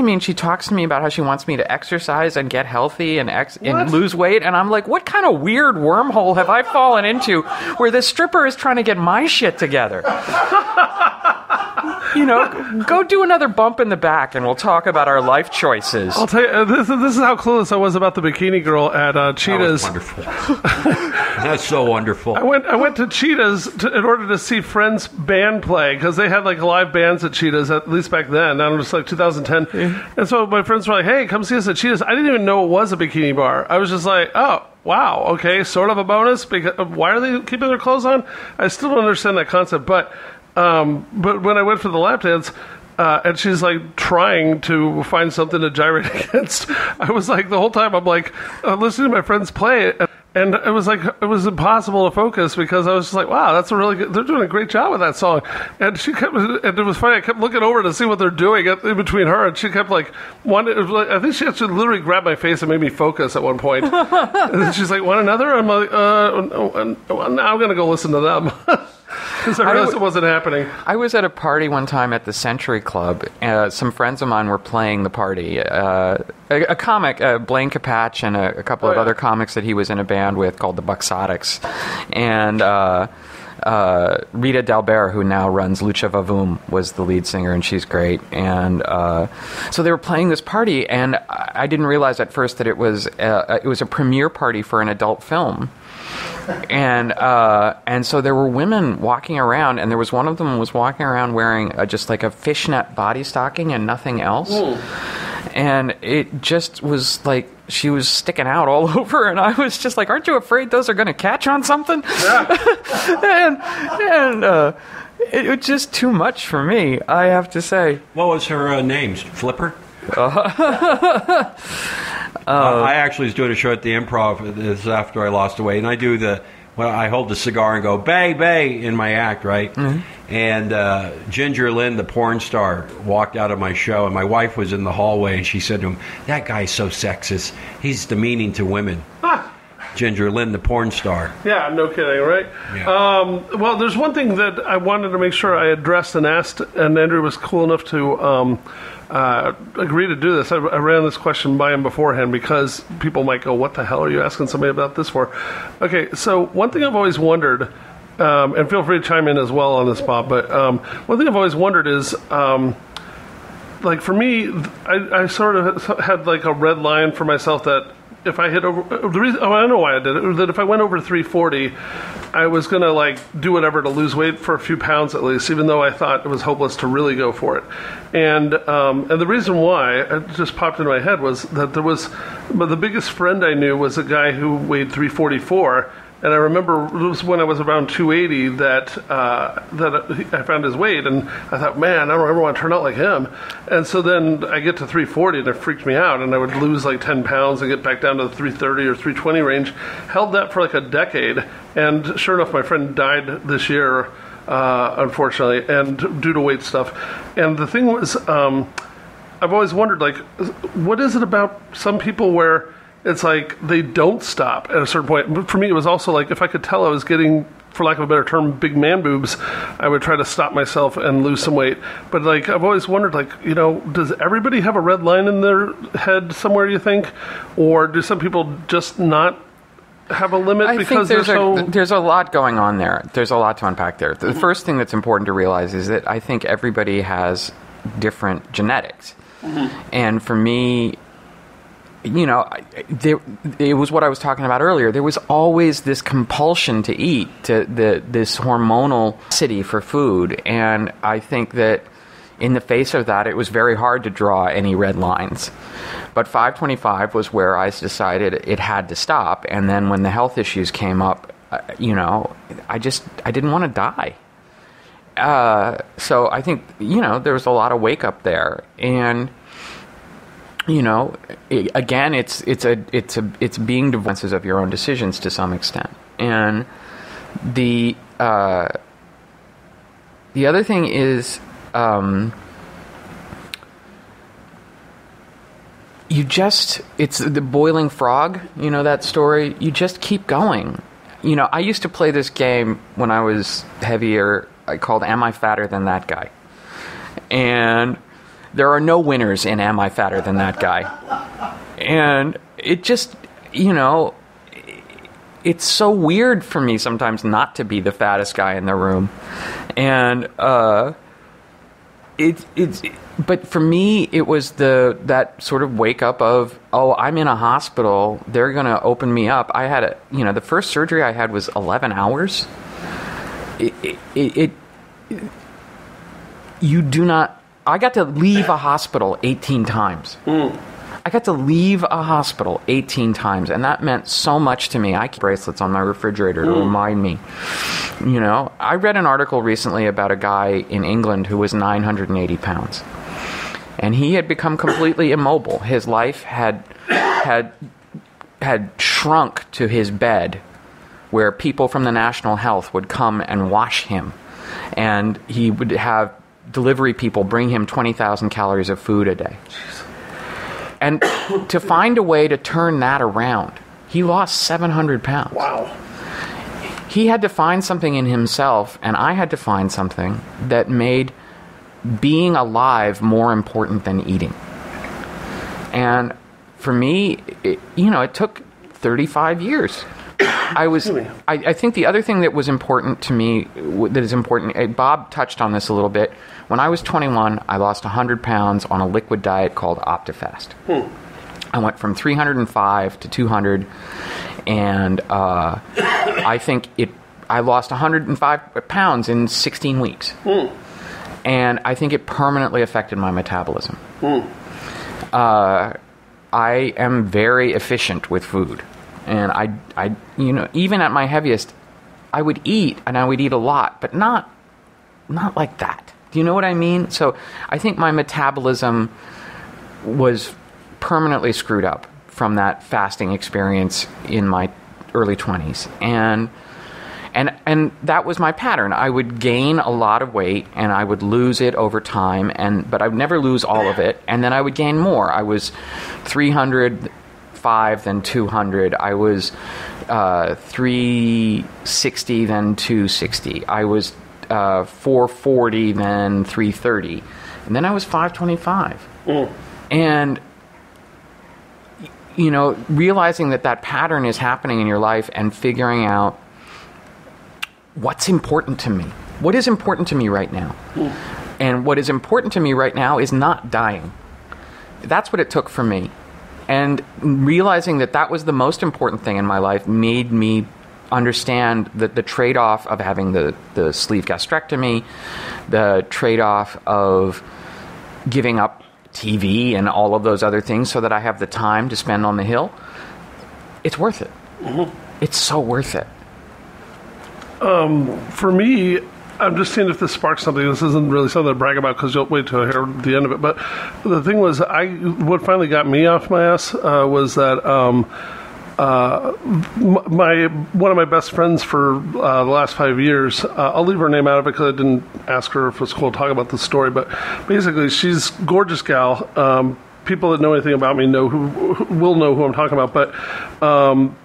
I mean, she talks to me about how she wants me to exercise and get healthy and ex- and lose weight, and I'm like, what kind of weird wormhole have I fallen into where this stripper is trying to get my shit together? you know, go do another bump in the back, and we'll talk about our life choices. I'll tell you, uh, this, this is how clueless I was about the bikini girl at uh, That was Cheetah's. wonderful. That's so wonderful. I went. I went to Cheetah's to, in order to see Friends band play because they had like live bands at Cheetah's at least back then. That was like 2010. And so my friends were like, "Hey, come see us at Cheetah's." I didn't even know it was a bikini bar. I was just like, "Oh, wow, okay, sort of a bonus." Because why are they keeping their clothes on? I still don't understand that concept. But um, but when I went for the lap dance. Uh, and she's like trying to find something to gyrate against. I was like the whole time I'm like uh, listening to my friends play it, and it was like it was impossible to focus because I was just like, wow, that's a really good. They're doing a great job with that song. And she kept, and it was funny. I kept looking over to see what they're doing in between her, and she kept like "One." Like, I think she actually literally grabbed my face and made me focus at one point. and she's like, "Want another?" I'm like, "Uh, no, no, now I'm gonna go listen to them." Because I realized it wasn't happening. I was at a party one time at the Century Club. Uh, some friends of mine were playing the party. Uh, a, a comic, uh, Blaine Capatch, and a, a couple Oh, of yeah. other comics that he was in a band with called the Buxotics. And uh, uh, Rita D'Albert, who now runs Lucha Vavoom, was the lead singer, and she's great. And uh, so they were playing this party, and I didn't realize at first that it was uh, it was a premiere party for an adult film and uh, and so there were women walking around, and there was one of them was walking around wearing uh just like a fishnet body stocking and nothing else, and it just was like she was sticking out all over, and I was just like, "Aren't you afraid those are going to catch on something?" and and uh, it was just too much for me, I have to say. What was her uh, name? Flipper? Uh, I actually was doing a show at the Improv. This after I lost weight, and I do the. Well, I hold the cigar and go "bay bay" in my act, right? And uh, Ginger Lynn, the porn star, walked out of my show, and my wife was in the hallway, and she said to him, "That guy's so sexist. He's demeaning to women." Ginger Lynn, the porn star. Yeah, no kidding, right? Yeah. Um, well, there's one thing that I wanted to make sure I addressed and asked, and Andrew was cool enough to um, uh, agree to do this. I, I ran this question by him beforehand because people might go, "What the hell are you asking somebody about this for?" Okay, so one thing I've always wondered, um, and feel free to chime in as well on this, Bob. But um, one thing I've always wondered is. Um, like for me, I, I sort of had like a red line for myself that if I hit over the reason oh I don't know why I did it that if I went over 340, I was gonna like do whatever to lose weight for a few pounds at least, even though I thought it was hopeless to really go for it. And um, and the reason why it just popped into my head was that there was, the biggest friend I knew was a guy who weighed 344. And I remember it was when I was around 280 that uh, that I found his weight, and I thought, man, I don't ever want to turn out like him. And so then I get to 340, and it freaked me out, and I would lose like 10 pounds and get back down to the 330 or 320 range. Held that for like a decade, and sure enough, my friend died this year, uh, unfortunately, and due to weight stuff. And the thing was, um, I've always wondered, like, what is it about some people where it's like they don't stop at a certain point? But for me, it was also like if I could tell I was getting, for lack of a better term, big man boobs, I would try to stop myself and lose some weight. But like, I've always wondered, like, you know, does everybody have a red line in their head somewhere? You think, or do some people just not? Have a limit I because think there's they're so. a, there's a lot going on there. There's a lot to unpack there. The first thing that's important to realize is that I think everybody has different genetics, mm-hmm. and for me, you know, there, it was what I was talking about earlier. There was always this compulsion to eat, to the this hormonal city for food, and I think that in the face of that, it was very hard to draw any red lines. But 525 was where I decided it had to stop, and then when the health issues came up, uh, you know, I just I didn't want to die. Uh, so I think you know there was a lot of wake up there, and you know, again, it's it's a it's a it's being defenses of your own decisions to some extent, and the uh, the other thing is. Um, you just it's the boiling frog you know that story. You just keep going. You know i used to play this game when i was heavier i called am i fatter than that guy? And there are no winners in Am I Fatter Than That Guy? And it just, you know, it's so weird for me sometimes not to be the fattest guy in the room. And, uh, it, it's, but for me, it was the that sort of wake up of oh, I'm in a hospital. They're gonna open me up. I had a you know the first surgery I had was 11 hours. It, it, it, it you do not. I got to leave a hospital 18 times. Hmm. I got to leave a hospital 18 times, and that meant so much to me. I keep bracelets on my refrigerator to hmm. remind me. You know, I read an article recently about a guy in England who was 980 pounds, and he had become completely immobile. His life had had had shrunk to his bed, where people from the National Health would come and wash him, and he would have delivery people bring him 20,000 calories of food a day. And to find a way to turn that around, he lost 700 pounds. Wow. He had to find something in himself, and I had to find something that made being alive more important than eating. And for me, it, you know, it took 35 years. I was. I, I think the other thing that was important to me, that is important. uh, Bob touched on this a little bit. When I was 21, I lost 100 pounds on a liquid diet called Optifast. I went from 305 to 200, and uh, I think it. I lost 105 pounds in 16 weeks, and I think it permanently affected my metabolism. Uh, I am very efficient with food, and I, I, you know, even at my heaviest, I would eat, and I would eat a lot, but not, not like that. Do you know what I mean? So I think my metabolism was permanently screwed up from that fasting experience in my early 20s and and and that was my pattern i would gain a lot of weight and i would lose it over time and but i would never lose all of it and then i would gain more i was 305 then 200 i was uh, 360 then 260 i was uh, 440 then 330 and then i was 525 and you know realizing that that pattern is happening in your life and figuring out what's important to me. What is important to me right now? And what is important to me right now is not dying. That's what it took for me and realizing that that was the most important thing in my life made me understand that the trade-off of having the, the sleeve gastrectomy the trade-off of giving up TV and all of those other things so that I have the time to spend on the hill, it's worth it. Mm-hmm. It's so worth it. Um, for me, I'm just seeing if this sparks something. This isn't really something to brag about because you'll wait till I hear the end of it. But the thing was, I what finally got me off my ass uh, was that um, uh, my one of my best friends for uh, the last five years. Uh, I'll leave her name out of it because I didn't ask her if it was cool to talk about the story. But basically, she's gorgeous gal. Um, people that know anything about me know who, who will know who I'm talking about. But um,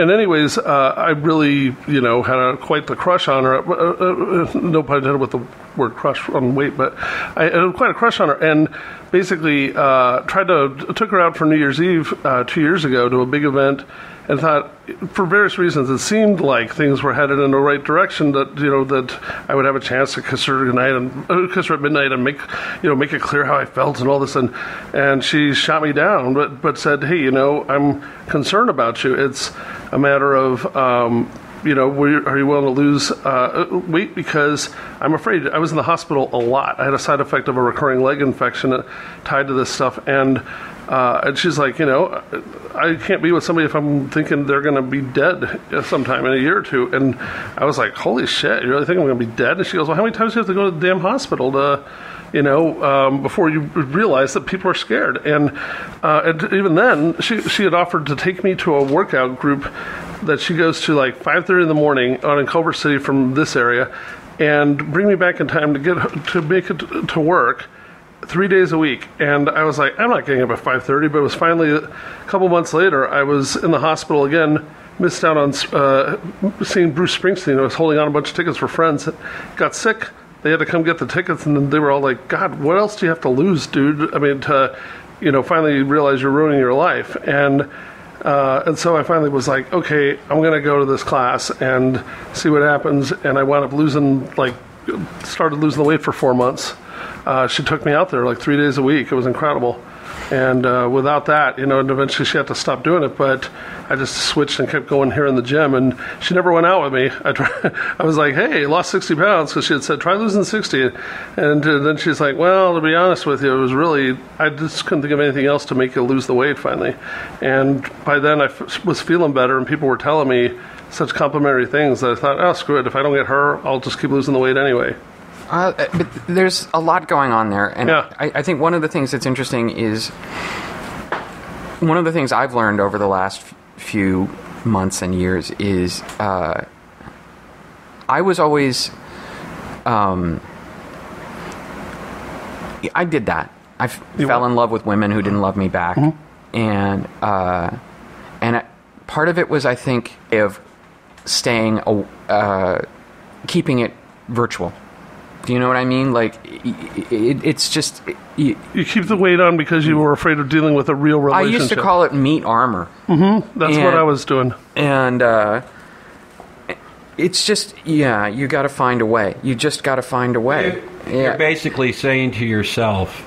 and anyways, uh, I really, you know, had a, quite the crush on her. Uh, uh, uh, no pun intended with the word crush on weight, but I had quite a crush on her, and basically uh, tried to took her out for New Year's Eve uh, two years ago to a big event, and thought, for various reasons, it seemed like things were headed in the right direction. That you know that I would have a chance to kiss her goodnight and kiss her at midnight and make you know make it clear how I felt and all this, and and she shot me down, but but said, hey, you know, I'm concerned about you. It's a matter of um, you know, are you willing to lose uh, weight? Because I'm afraid I was in the hospital a lot. I had a side effect of a recurring leg infection tied to this stuff, and uh, and she's like, you know, I can't be with somebody if I'm thinking they're going to be dead sometime in a year or two. And I was like, holy shit, you really think I'm going to be dead? And she goes, well, how many times do you have to go to the damn hospital to you know, um, before you realize that people are scared. And, uh, and even then, she she had offered to take me to a workout group that she goes to like 5:30 in the morning on in Culver City from this area, and bring me back in time to get to make it to work. Three days a week, and I was like, I'm not getting up at 5:30. But it was finally a couple months later. I was in the hospital again, missed out on uh, seeing Bruce Springsteen. I was holding on a bunch of tickets for friends. Got sick they had to come get the tickets, and then they were all like, "God, what else do you have to lose, dude? I mean, to you know, finally realize you're ruining your life." And uh, and so I finally was like, "Okay, I'm going to go to this class and see what happens." And I wound up losing like started losing the weight for four months. Uh, she took me out there like three days a week. It was incredible. And uh, without that, you know, and eventually she had to stop doing it. But I just switched and kept going here in the gym. And she never went out with me. I, tried, I was like, hey, lost 60 pounds. Because she had said, try losing 60. And uh, then she's like, well, to be honest with you, it was really, I just couldn't think of anything else to make you lose the weight finally. And by then I f- was feeling better, and people were telling me such complimentary things that I thought, oh, screw it. If I don't get her, I'll just keep losing the weight anyway. Uh, but there's a lot going on there, and Yeah. I, I think one of the things that's interesting is one of the things I've learned over the last few months and years is uh, I was always um, I did that. I f- fell in love with women who didn't love me back, and uh, and it, part of it was I think of staying a- uh, keeping it virtual. Do you know what I mean? Like, i- i- it, it's just. y You keep the weight on because you were afraid of dealing with a real relationship. I used to call it meat armor, That's what I was doing. and uh, it's just yeah. You got to find a way. You just got to find a way. You're Yeah. basically saying to yourself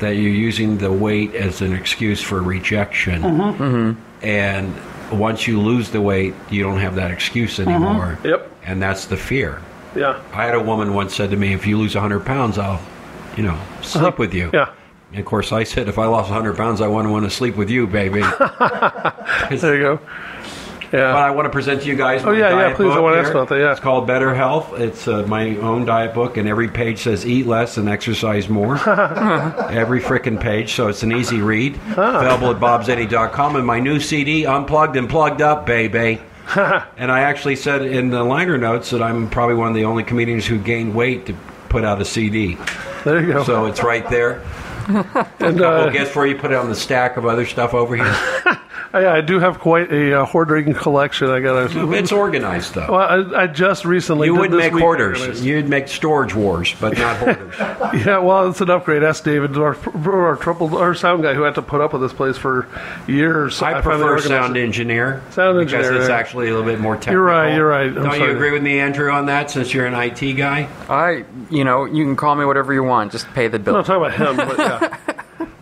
that you're using the weight as an excuse for rejection. Mm-hmm. And once you lose the weight, you don't have that excuse anymore. Mm-hmm. Yep. And that's the fear. Yeah. I had a woman once said to me, if you lose 100 pounds, I'll, you know, sleep with you. Uh-huh. Yeah. And of course, I said, if I lost 100 pounds, I wouldn't want to sleep with you, baby. There you go. Yeah. But I want to present to you guys. Oh, my yeah, yeah, diet please, I wanna ask about that, yeah. It's called Better Health. It's uh, my own diet book, and every page says eat less and exercise more. every frickin' page, so it's an easy read. Available at bobzany.com. And my new CD, Unplugged and Plugged Up, baby. and I actually said in the liner notes that I'm probably one of the only comedians who gained weight to put out a CD. There you go. So it's right there. and uh, guess where you put it on the stack of other stuff over here. I, I do have quite a uh, hoarding collection. I got to. it's organized though. Well, I, I just recently. You wouldn't make week hoarders. organized- You'd make storage wars, but not hoarders. Yeah, well, it's an upgrade. Ask David, our, our triple, our sound guy, who had to put up with this place for years. I finally prefer sound engineer. Sound engineer because it's actually a little bit more technical. You're right, you're right. I'm Don't sorry. you agree with me, Andrew, on that? Since you're an IT guy, I, you know, you can call me whatever you want. Just pay the I'm bill. not talking about him, but yeah.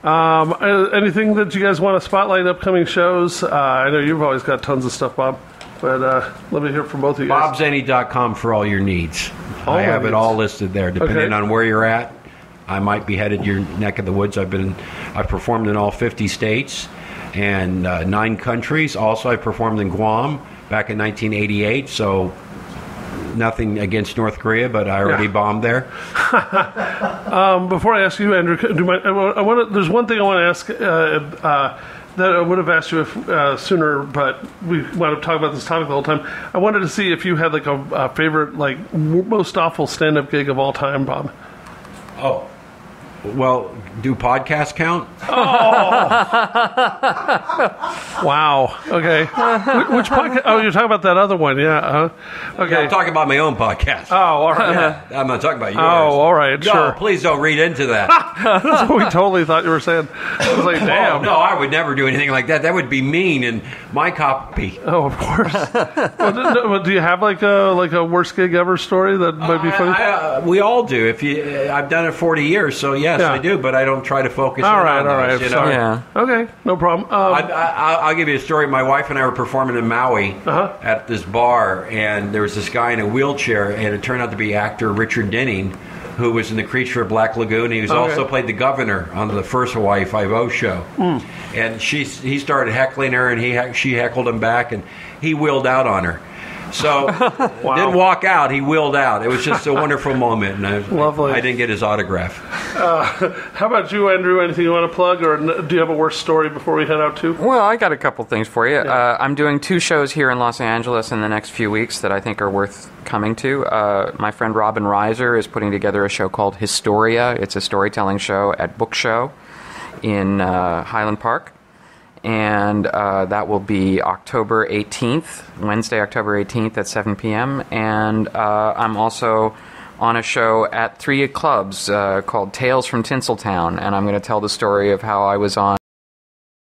Um, uh, anything that you guys want to spotlight upcoming shows? Uh, I know you've always got tons of stuff, Bob, but uh, let me hear from both of you guys. bobzany.com for all your needs. All I have my it all listed there, depending Okay. on where you're at. I might be headed your neck of the woods. I've been, I've performed in all 50 states and uh, nine countries. Also, I performed in Guam back in 1988. So, nothing against North Korea, but I already Yeah. bombed there. Um, before I ask you, Andrew, do my, I want to, there's one thing I want to ask uh, uh, that I would have asked you if, uh, sooner, but we wound up talking about this topic the whole time. I wanted to see if you had like a, a favorite, like w- most awful stand-up gig of all time, Bob. Oh. Well, do podcasts count? Oh. wow. Okay. Wh- Which podcast? Oh, you're talking about that other one, yeah. Uh, okay. I'm talking about my own podcast. oh, all right. I'm not talking about yours. Oh, all right, No, sure. please don't read into that. That's what we totally thought you were saying. I was like, oh, damn. no, I would never do anything like that. That would be mean and my copy. Oh, of course. well, do, no, do you have like a like a worst gig ever story that might be funny? I, I, uh, we all do. If you, uh, I've done it 40 years, so yes, Yeah. I do. But I don't try to focus. All in on all those, you know? sorry. Yeah. okay, no problem. Um, I, I, I'll give you a story. My wife and I were performing in Maui Uh-huh. at this bar, and there was this guy in a wheelchair, and it turned out to be actor Richard Denning, who was in The Creature of Black Lagoon. He was Okay. also played the governor on the first Hawaii Five O show. Hmm. And she he started heckling her, and he she heckled him back, and he wheeled out on her. So didn't walk out. He wheeled out. It was just a wonderful moment. And I, Lovely. I didn't get his autograph. how about you, Andrew? Anything you want to plug, or do you have a worse story before we head out too? Well, I got a couple things for you. Uh, I'm doing two shows here in Los Angeles in the next few weeks that I think are worth coming to. Uh, my friend Robin Reiser is putting together a show called Historia. It's a storytelling show at Book Show in uh, Highland Park. And uh, that will be October 18th, Wednesday, October 18th at 7 p.m. And uh, I'm also on a show at three clubs uh, called Tales from Tinseltown, and I'm going to tell the story of how I was on